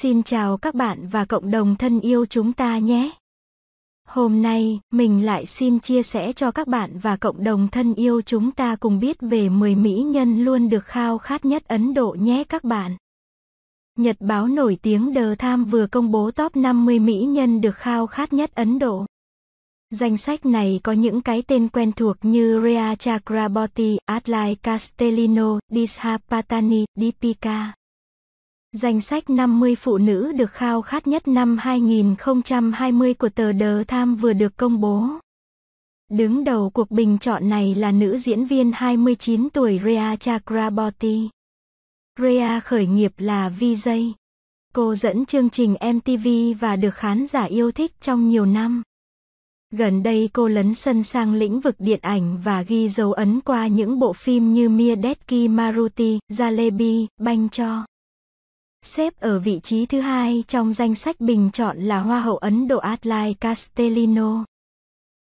Xin chào các bạn và cộng đồng thân yêu chúng ta nhé. Hôm nay, mình lại xin chia sẻ cho các bạn và cộng đồng thân yêu chúng ta cùng biết về 10 mỹ nhân luôn được khao khát nhất Ấn Độ nhé các bạn. Nhật báo nổi tiếng The Times vừa công bố top 50 mỹ nhân được khao khát nhất Ấn Độ. Danh sách này có những cái tên quen thuộc như Rhea Chakraborty, Adlai Castellino, Disha Patani, Deepika. Danh sách 50 phụ nữ được khao khát nhất năm 2020 của tờ The Times vừa được công bố. Đứng đầu cuộc bình chọn này là nữ diễn viên 29 tuổi Rhea Chakraborty. Rhea khởi nghiệp là VJ. Cô dẫn chương trình MTV và được khán giả yêu thích trong nhiều năm. Gần đây cô lấn sân sang lĩnh vực điện ảnh và ghi dấu ấn qua những bộ phim như Mia Detki Maruti, Jalebi, Banh Cho. Xếp ở vị trí thứ hai trong danh sách bình chọn là Hoa hậu Ấn Độ Adlai Castellino.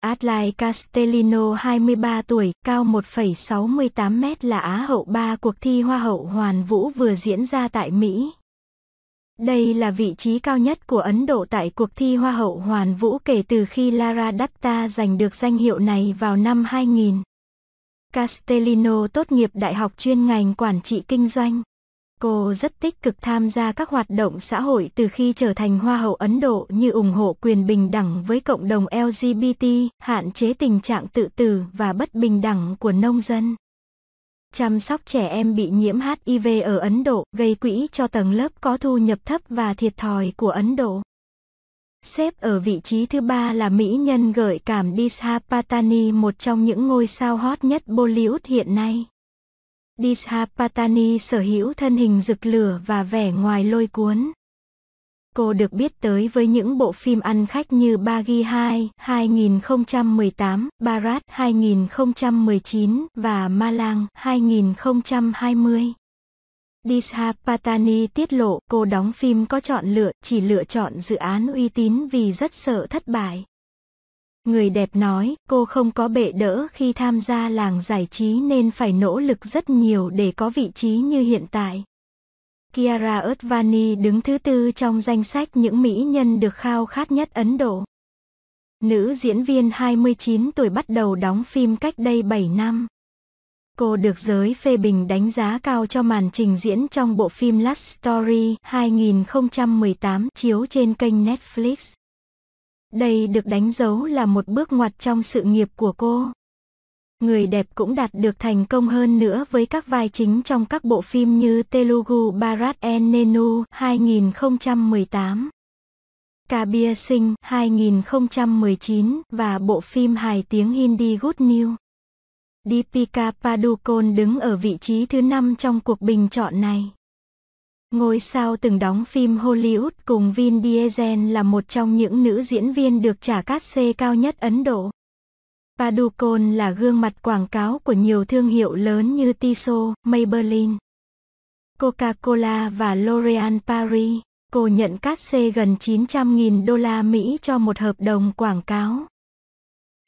Adlai Castellino 23 tuổi, cao 1,68 m là Á hậu 3 cuộc thi Hoa hậu Hoàn Vũ vừa diễn ra tại Mỹ. Đây là vị trí cao nhất của Ấn Độ tại cuộc thi Hoa hậu Hoàn Vũ kể từ khi Lara Dutta giành được danh hiệu này vào năm 2000. Castellino tốt nghiệp đại học chuyên ngành quản trị kinh doanh. Cô rất tích cực tham gia các hoạt động xã hội từ khi trở thành Hoa hậu Ấn Độ như ủng hộ quyền bình đẳng với cộng đồng LGBT, hạn chế tình trạng tự tử và bất bình đẳng của nông dân. Chăm sóc trẻ em bị nhiễm HIV ở Ấn Độ, gây quỹ cho tầng lớp có thu nhập thấp và thiệt thòi của Ấn Độ. Xếp ở vị trí thứ ba là mỹ nhân gợi cảm Disha Patani, một trong những ngôi sao hot nhất Bollywood hiện nay. Dishapatani sở hữu thân hình rực lửa và vẻ ngoài lôi cuốn. Cô được biết tới với những bộ phim ăn khách như Bagi 2 2018, Barat 2019 và Malang 2020. Disha Patani tiết lộ cô đóng phim có chọn lựa, chỉ lựa chọn dự án uy tín vì rất sợ thất bại. Người đẹp nói, cô không có bệ đỡ khi tham gia làng giải trí nên phải nỗ lực rất nhiều để có vị trí như hiện tại. Kiara Advani đứng thứ tư trong danh sách những mỹ nhân được khao khát nhất Ấn Độ. Nữ diễn viên 29 tuổi bắt đầu đóng phim cách đây 7 năm. Cô được giới phê bình đánh giá cao cho màn trình diễn trong bộ phim Last Story 2018 chiếu trên kênh Netflix. Đây được đánh dấu là một bước ngoặt trong sự nghiệp của cô. Người đẹp cũng đạt được thành công hơn nữa với các vai chính trong các bộ phim như Telugu Bharat and Nenu 2018, Kabir Singh 2019 và bộ phim hài tiếng Hindi Good News. Deepika Padukone đứng ở vị trí thứ 5 trong cuộc bình chọn này. Ngôi sao từng đóng phim Hollywood cùng Vin Diesel là một trong những nữ diễn viên được trả cát xê cao nhất Ấn Độ. Padukone là gương mặt quảng cáo của nhiều thương hiệu lớn như Tissot, Maybelline, Coca-Cola và L'Oréal Paris. Cô nhận cát xê gần 900.000 đô la Mỹ cho một hợp đồng quảng cáo.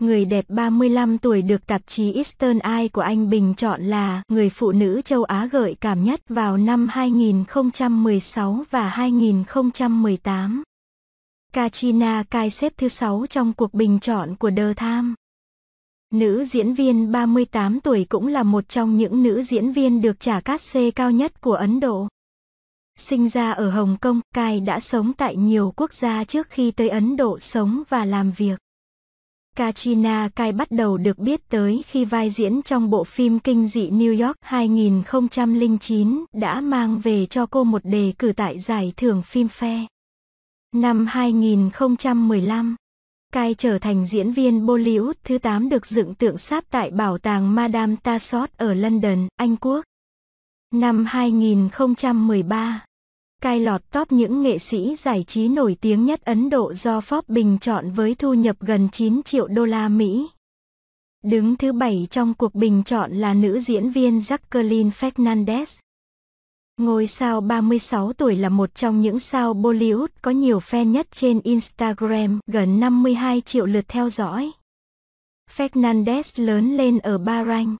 Người đẹp 35 tuổi được tạp chí Eastern Eye của Anh bình chọn là người phụ nữ châu Á gợi cảm nhất vào năm 2016 và 2018. Katrina Kai xếp thứ 6 trong cuộc bình chọn của The Time. Nữ diễn viên 38 tuổi cũng là một trong những nữ diễn viên được trả cát xê cao nhất của Ấn Độ. Sinh ra ở Hồng Kông, Kai đã sống tại nhiều quốc gia trước khi tới Ấn Độ sống và làm việc. Katrina Kai bắt đầu được biết tới khi vai diễn trong bộ phim kinh dị New York 2009 đã mang về cho cô một đề cử tại giải thưởng phim phe. Năm 2015, Kai trở thành diễn viên Bollywood thứ 8 được dựng tượng sáp tại bảo tàng Madame Tussauds ở London, Anh Quốc. Năm 2013, cai lọt top những nghệ sĩ giải trí nổi tiếng nhất Ấn Độ do Forbes bình chọn với thu nhập gần 9 triệu đô la Mỹ. Đứng thứ bảy trong cuộc bình chọn là nữ diễn viên Jacqueline Fernandez. Ngôi sao 36 tuổi là một trong những sao Bollywood có nhiều fan nhất trên Instagram, gần 52 triệu lượt theo dõi. Fernandez lớn lên ở Bahrain.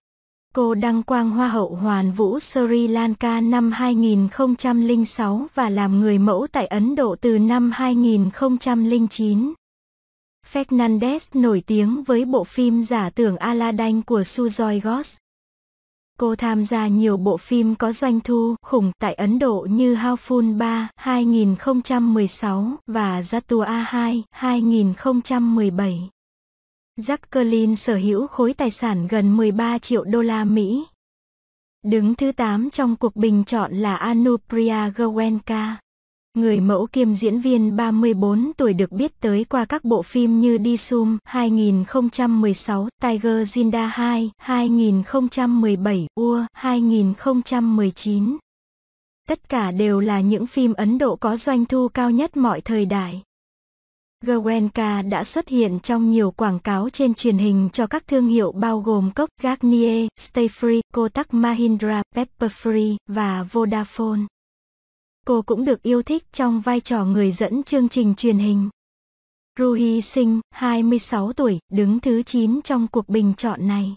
Cô đăng quang Hoa hậu Hoàn vũ Sri Lanka năm 2006 và làm người mẫu tại Ấn Độ từ năm 2009. Fernandez nổi tiếng với bộ phim giả tưởng Aladdin của Sujoy Ghosh. Cô tham gia nhiều bộ phim có doanh thu khủng tại Ấn Độ như Howful 3 2016 và Zatua 2 2017. Jacqueline sở hữu khối tài sản gần 13 triệu đô la Mỹ. Đứng thứ 8 trong cuộc bình chọn là Anupriya Goenka. Người mẫu kiêm diễn viên 34 tuổi được biết tới qua các bộ phim như Disum 2016, Tiger Zinda 2 2017, Ua 2019. Tất cả đều là những phim Ấn Độ có doanh thu cao nhất mọi thời đại. Goenka đã xuất hiện trong nhiều quảng cáo trên truyền hình cho các thương hiệu bao gồm Cốc, Garnier, Stay Free, Kotak Mahindra, Pepper Free và Vodafone. Cô cũng được yêu thích trong vai trò người dẫn chương trình truyền hình. Ruhi Singh, 26 tuổi, đứng thứ 9 trong cuộc bình chọn này.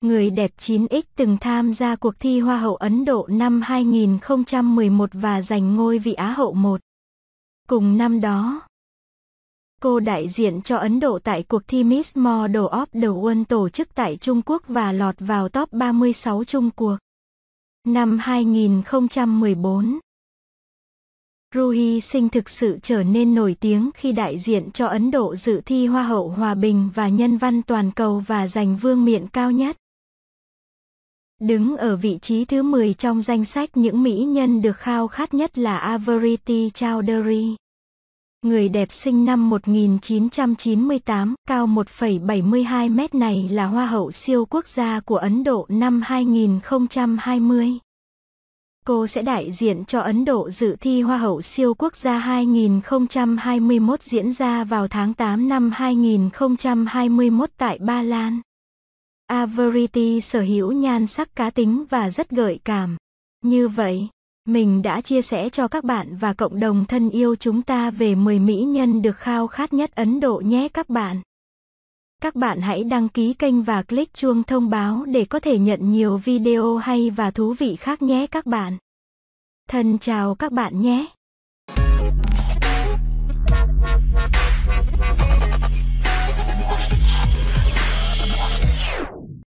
Người đẹp 9X từng tham gia cuộc thi Hoa hậu Ấn Độ năm 2011 và giành ngôi vị Á hậu 1. Cùng năm đó, cô đại diện cho Ấn Độ tại cuộc thi Miss Model of the World tổ chức tại Trung Quốc và lọt vào top 36 chung cuộc. Năm 2014, Ruhi Singh thực sự trở nên nổi tiếng khi đại diện cho Ấn Độ dự thi Hoa hậu Hòa bình và Nhân văn toàn cầu và giành vương miện cao nhất. Đứng ở vị trí thứ 10 trong danh sách những mỹ nhân được khao khát nhất là Avariti Chowdhury. Người đẹp sinh năm 1998, cao 1,72 mét này là Hoa hậu siêu quốc gia của Ấn Độ năm 2020. Cô sẽ đại diện cho Ấn Độ dự thi Hoa hậu siêu quốc gia 2021 diễn ra vào tháng 8 năm 2021 tại Ba Lan. Averity sở hữu nhan sắc cá tính và rất gợi cảm. Như vậy, mình đã chia sẻ cho các bạn và cộng đồng thân yêu chúng ta về 10 mỹ nhân được khao khát nhất Ấn Độ nhé các bạn. Các bạn hãy đăng ký kênh và click chuông thông báo để có thể nhận nhiều video hay và thú vị khác nhé các bạn. Thân chào các bạn nhé.